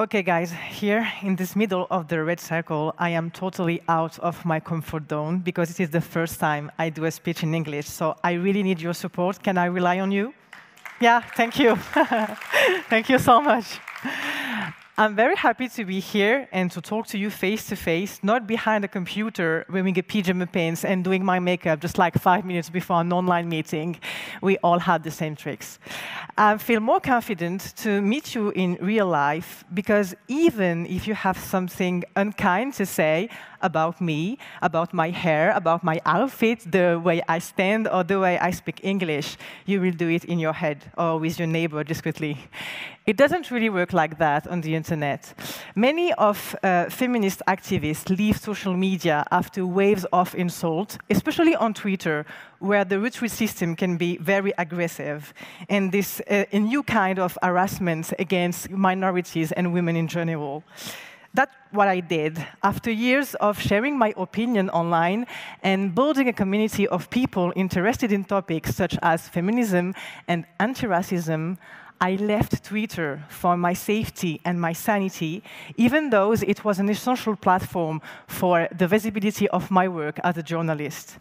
Okay, guys, here in this middle of the red circle, I am totally out of my comfort zone because it is the first time I do a speech in English. So I really need your support. Can I rely on you? Yeah, thank you. thank you so much. I'm very happy to be here and to talk to you face to face, not behind a computer wearing a pajama pants and doing my makeup just like five minutes before an online meeting. We all had the same tricks. I feel more confident to meet you in real life because even if you have something unkind to say about me, about my hair, about my outfit, the way I stand, or the way I speak English, you will do it in your head or with your neighbor discreetly. It doesn't really work like that on the internet. Many of uh, feminist activists leave social media after waves of insult, especially on Twitter, where the retweet system can be very aggressive, and this uh, a new kind of harassment against minorities and women in general. That's what I did. After years of sharing my opinion online and building a community of people interested in topics such as feminism and anti-racism, I left Twitter for my safety and my sanity, even though it was an essential platform for the visibility of my work as a journalist.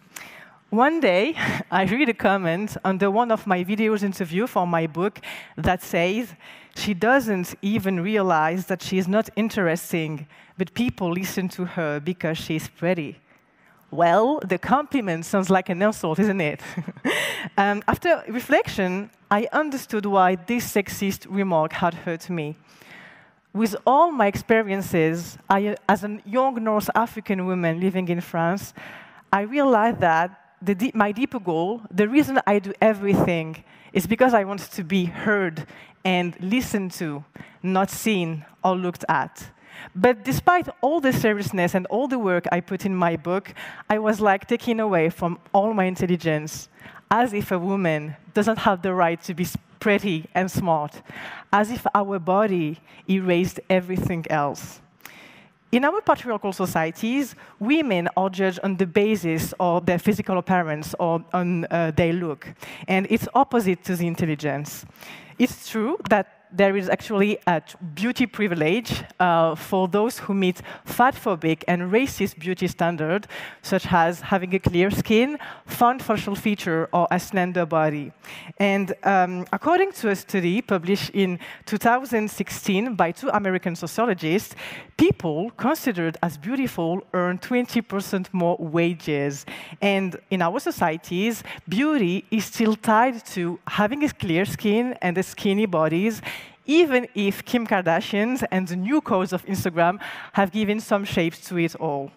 One day, I read a comment under one of my videos interview for my book that says, she doesn't even realize that she is not interesting, but people listen to her because she's pretty. Well, the compliment sounds like an insult, isn't it? um, after reflection, I understood why this sexist remark had hurt me. With all my experiences, I, as a young North African woman living in France, I realized that the, my deeper goal, the reason I do everything, is because I want to be heard and listened to, not seen or looked at. But despite all the seriousness and all the work I put in my book, I was like taken away from all my intelligence, as if a woman doesn't have the right to be pretty and smart, as if our body erased everything else. In our patriarchal societies, women are judged on the basis of their physical appearance or on uh, their look. And it's opposite to the intelligence. It's true that there is actually a beauty privilege uh, for those who meet fat-phobic and racist beauty standards, such as having a clear skin, fun facial feature, or a slender body. And um, according to a study published in 2016 by two American sociologists, people considered as beautiful earn 20% more wages. And in our societies, beauty is still tied to having a clear skin and a skinny bodies, even if Kim Kardashian and the new codes of Instagram have given some shapes to it all.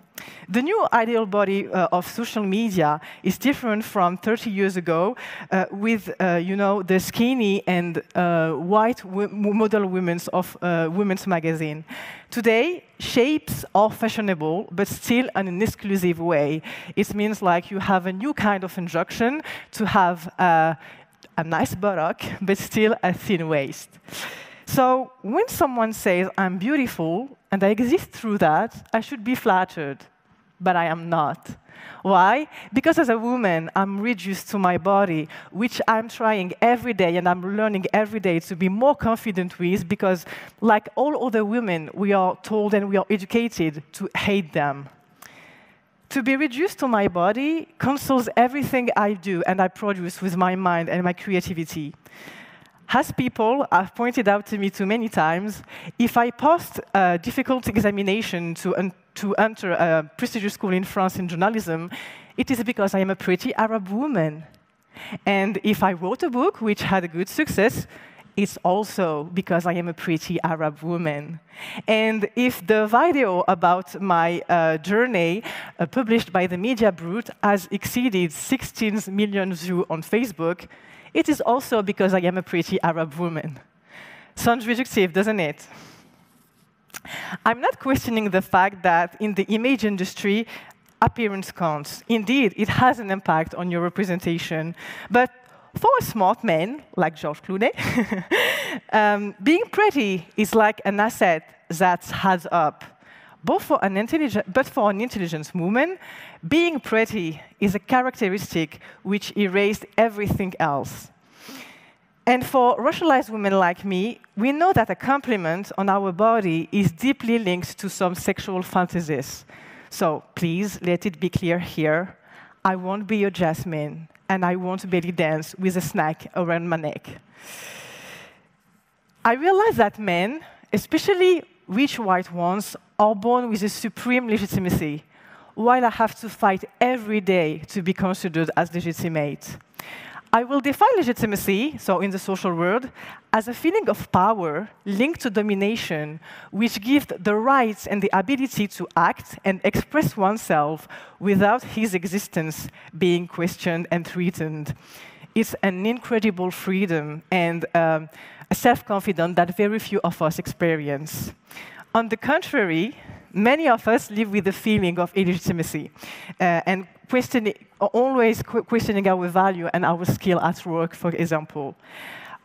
The new ideal body uh, of social media is different from 30 years ago uh, with, uh, you know, the skinny and uh, white model women of uh, women's magazine. Today, shapes are fashionable, but still in an exclusive way. It means like you have a new kind of injunction to have uh, a nice buttock, but still a thin waist. So when someone says, I'm beautiful, and I exist through that, I should be flattered. But I am not. Why? Because as a woman, I'm reduced to my body, which I'm trying every day and I'm learning every day to be more confident with, because like all other women, we are told and we are educated to hate them. To be reduced to my body cancels everything I do and I produce with my mind and my creativity. As people have pointed out to me too many times, if I passed a difficult examination to, un to enter a prestigious school in France in journalism, it is because I am a pretty Arab woman. And if I wrote a book which had a good success, it's also because I am a pretty Arab woman. And if the video about my uh, journey uh, published by the Media Brut has exceeded 16 million views on Facebook, it is also because I am a pretty Arab woman. Sounds reductive, doesn't it? I'm not questioning the fact that in the image industry, appearance counts. Indeed, it has an impact on your representation. But for a smart man, like George Clooney, um, being pretty is like an asset that adds up. Both for an intelligent, but for an intelligence woman, being pretty is a characteristic which erased everything else. And for racialized women like me, we know that a compliment on our body is deeply linked to some sexual fantasies. So please let it be clear here I won't be your Jasmine, and I won't belly dance with a snack around my neck. I realize that men, especially rich white ones, are born with a supreme legitimacy, while I have to fight every day to be considered as legitimate. I will define legitimacy, so in the social world, as a feeling of power linked to domination, which gives the rights and the ability to act and express oneself without his existence being questioned and threatened. It's an incredible freedom and um, a self confidence that very few of us experience. On the contrary, many of us live with the feeling of illegitimacy uh, and questioning, always questioning our value and our skill at work, for example.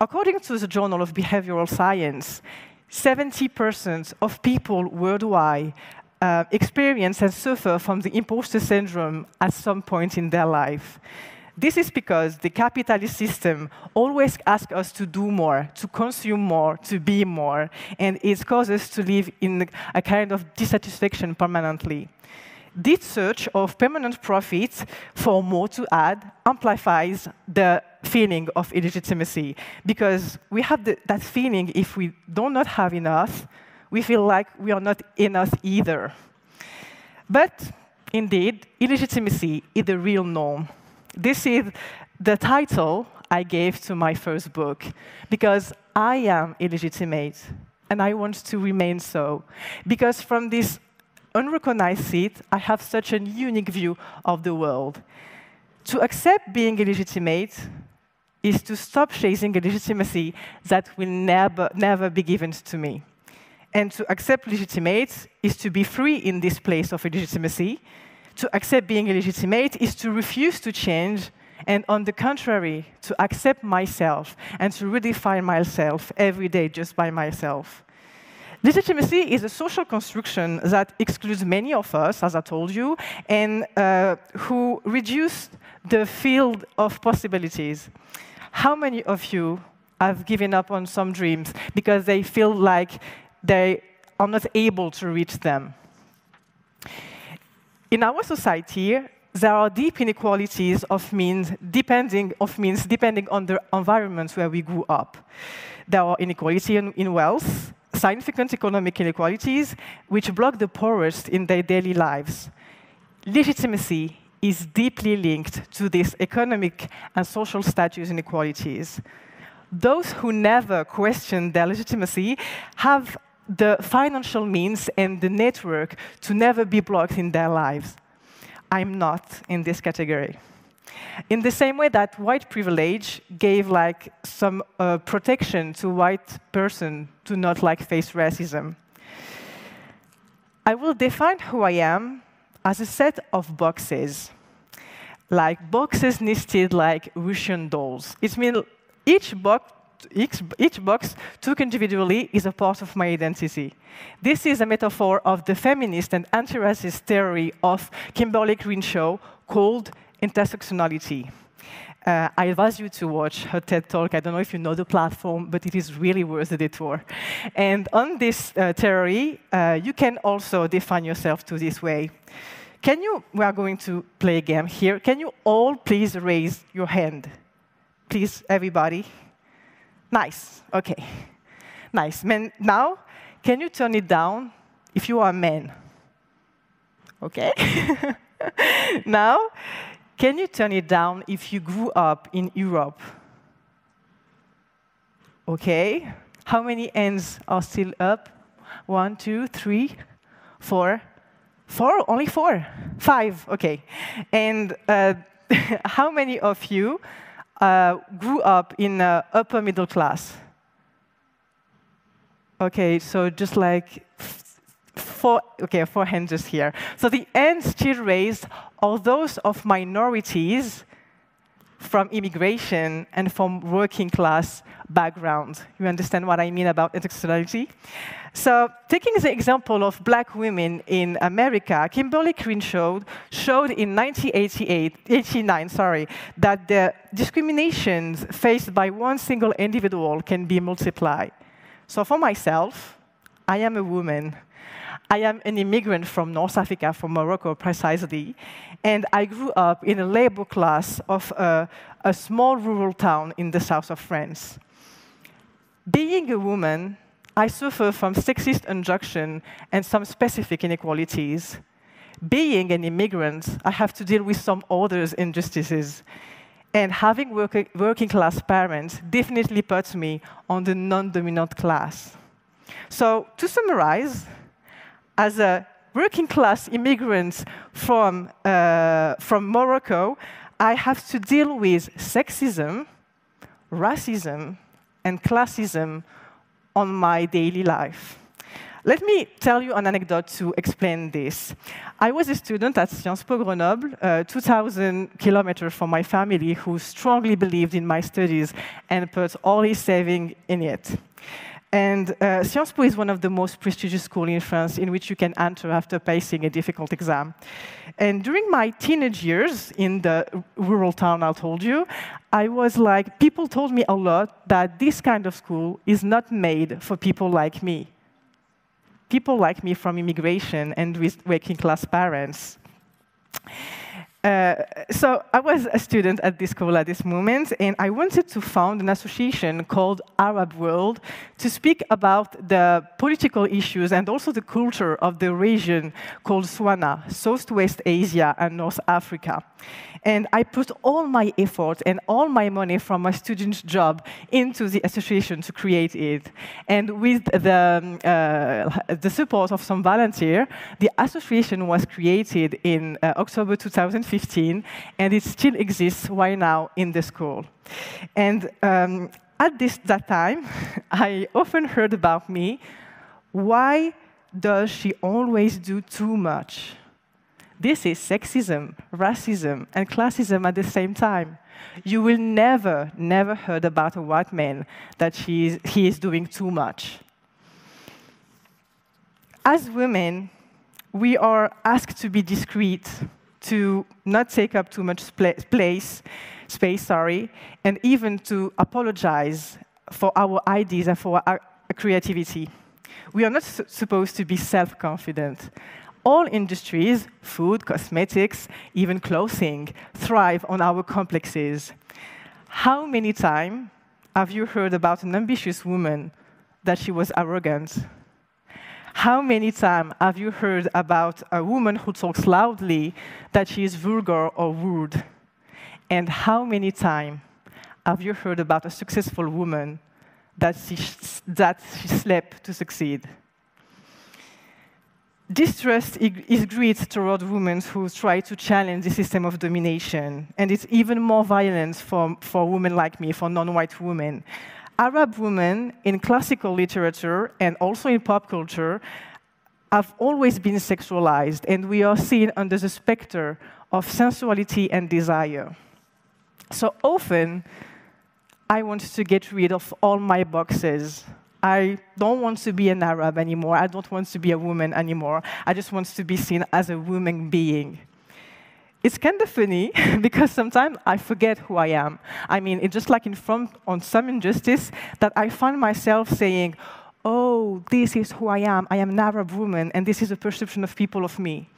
According to the Journal of Behavioral Science, 70% of people worldwide uh, experience and suffer from the imposter syndrome at some point in their life. This is because the capitalist system always asks us to do more, to consume more, to be more, and it causes us to live in a kind of dissatisfaction permanently. This search of permanent profits for more to add amplifies the feeling of illegitimacy because we have the, that feeling if we do not have enough, we feel like we are not enough either. But indeed, illegitimacy is the real norm this is the title I gave to my first book because I am illegitimate and I want to remain so. Because from this unrecognized seat, I have such a unique view of the world. To accept being illegitimate is to stop chasing a legitimacy that will never, never be given to me. And to accept legitimate is to be free in this place of illegitimacy, to accept being illegitimate is to refuse to change, and on the contrary, to accept myself and to redefine myself every day just by myself. Legitimacy is a social construction that excludes many of us, as I told you, and uh, who reduce the field of possibilities. How many of you have given up on some dreams because they feel like they are not able to reach them? In our society, there are deep inequalities of means depending, of means depending on the environments where we grew up. There are inequality in, in wealth, significant economic inequalities, which block the poorest in their daily lives. Legitimacy is deeply linked to these economic and social status inequalities. Those who never question their legitimacy have the financial means and the network to never be blocked in their lives. I'm not in this category. In the same way that white privilege gave like some uh, protection to white person to not like face racism. I will define who I am as a set of boxes, like boxes nested like Russian dolls. It means each box each, each box took individually is a part of my identity. This is a metaphor of the feminist and anti-racist theory of Kimberlé Crenshaw called intersectionality. Uh, I advise you to watch her TED Talk. I don't know if you know the platform, but it is really worth the detour. And on this uh, theory, uh, you can also define yourself to this way. Can you, we are going to play a game here. Can you all please raise your hand? Please, everybody. Nice, okay. Nice. Men, now, can you turn it down if you are a man? Okay? now, can you turn it down if you grew up in Europe? Okay. How many ends are still up? One, two, three, four. Four? Only four? Five, okay. And uh, how many of you uh, grew up in uh, upper middle class. Okay, so just like four, okay, four hands just here. So the ends still raised are those of minorities from immigration and from working class background. You understand what I mean about intersectionality? So, taking the example of black women in America, Kimberlé Crenshaw showed in 1989 sorry, that the discriminations faced by one single individual can be multiplied. So, for myself, I am a woman. I am an immigrant from North Africa, from Morocco precisely, and I grew up in a labor class of a, a small rural town in the south of France. Being a woman, I suffer from sexist injunction and some specific inequalities. Being an immigrant, I have to deal with some other injustices. And having work working class parents definitely puts me on the non dominant class. So, to summarize, as a working class immigrant from, uh, from Morocco, I have to deal with sexism, racism, and classism on my daily life. Let me tell you an anecdote to explain this. I was a student at Sciences Po Grenoble, uh, 2,000 kilometers from my family, who strongly believed in my studies and put all his saving in it. And uh, Sciences Po is one of the most prestigious schools in France in which you can enter after passing a difficult exam. And during my teenage years in the rural town I told you, I was like, people told me a lot that this kind of school is not made for people like me. People like me from immigration and with working class parents. Uh, so I was a student at this school at this moment, and I wanted to found an association called Arab World to speak about the political issues and also the culture of the region called SWANA, Southwest Asia and North Africa. And I put all my effort and all my money from my student job into the association to create it. And with the, uh, the support of some volunteer, the association was created in uh, October 2015, and it still exists right now in the school. And um, at this, that time, I often heard about me, why does she always do too much? This is sexism, racism, and classism at the same time. You will never, never heard about a white man that he is, he is doing too much. As women, we are asked to be discreet, to not take up too much place, space, sorry, and even to apologize for our ideas and for our creativity. We are not supposed to be self-confident all industries, food, cosmetics, even clothing, thrive on our complexes. How many times have you heard about an ambitious woman that she was arrogant? How many times have you heard about a woman who talks loudly that she is vulgar or rude? And how many times have you heard about a successful woman that she, that she slept to succeed? Distrust is great toward women who try to challenge the system of domination, and it's even more violent for, for women like me, for non-white women. Arab women in classical literature and also in pop culture have always been sexualized, and we are seen under the specter of sensuality and desire. So often, I want to get rid of all my boxes I don't want to be an Arab anymore. I don't want to be a woman anymore. I just want to be seen as a woman being. It's kind of funny because sometimes I forget who I am. I mean, it's just like in front on some injustice that I find myself saying, oh, this is who I am. I am an Arab woman, and this is a perception of people of me.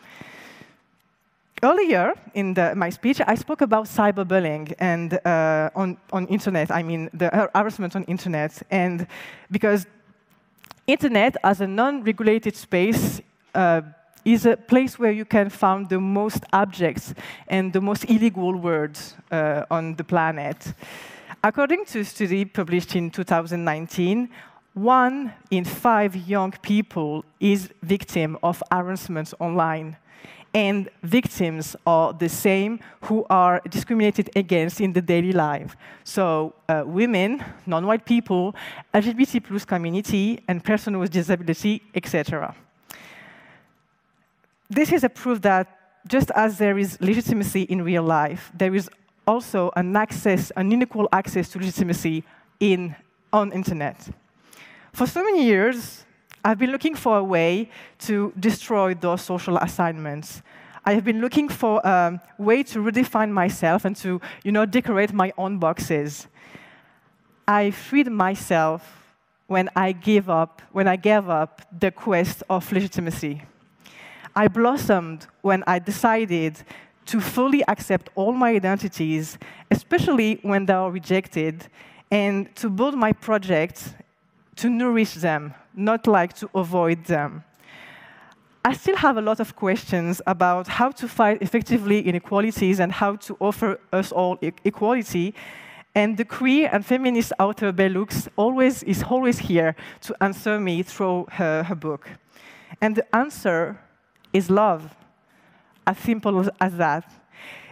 Earlier in the, my speech, I spoke about cyberbullying and uh, on, on internet, I mean the harassment on internet. And because internet as a non-regulated space uh, is a place where you can find the most objects and the most illegal words uh, on the planet. According to a study published in 2019, one in five young people is victim of harassment online and victims are the same who are discriminated against in the daily life. So uh, women, non-white people, LGBT plus community, and persons with disability, etc. This is a proof that just as there is legitimacy in real life, there is also an access, an unequal access to legitimacy in, on internet. For so many years, I've been looking for a way to destroy those social assignments. I have been looking for a way to redefine myself and to, you know, decorate my own boxes. I freed myself when I gave up, when I gave up the quest of legitimacy. I blossomed when I decided to fully accept all my identities, especially when they are rejected, and to build my projects to nourish them, not like to avoid them. I still have a lot of questions about how to fight effectively inequalities and how to offer us all e equality. And the queer and feminist author Bell Hooks always, is always here to answer me through her, her book. And the answer is love, as simple as that.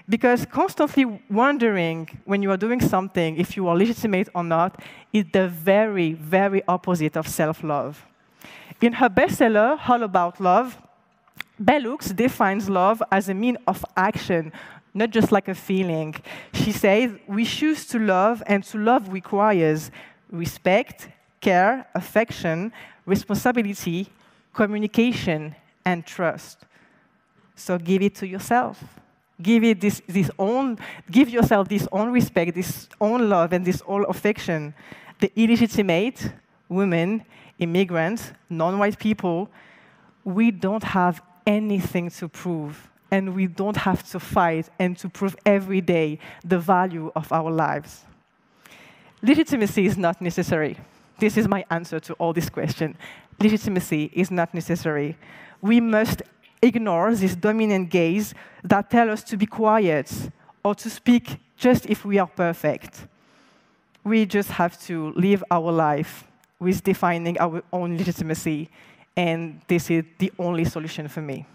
Because constantly wondering when you are doing something if you are legitimate or not is the very, very opposite of self love. In her bestseller, All About Love, Bell Hooks defines love as a mean of action, not just like a feeling. She says, we choose to love, and to love requires respect, care, affection, responsibility, communication, and trust. So give it to yourself. Give it this, this own, give yourself this own respect, this own love, and this own affection. The illegitimate women, immigrants, non-white people, we don't have anything to prove, and we don't have to fight and to prove every day the value of our lives. Legitimacy is not necessary. This is my answer to all these questions. Legitimacy is not necessary. We must ignore this dominant gaze that tell us to be quiet or to speak just if we are perfect. We just have to live our life with defining our own legitimacy, and this is the only solution for me.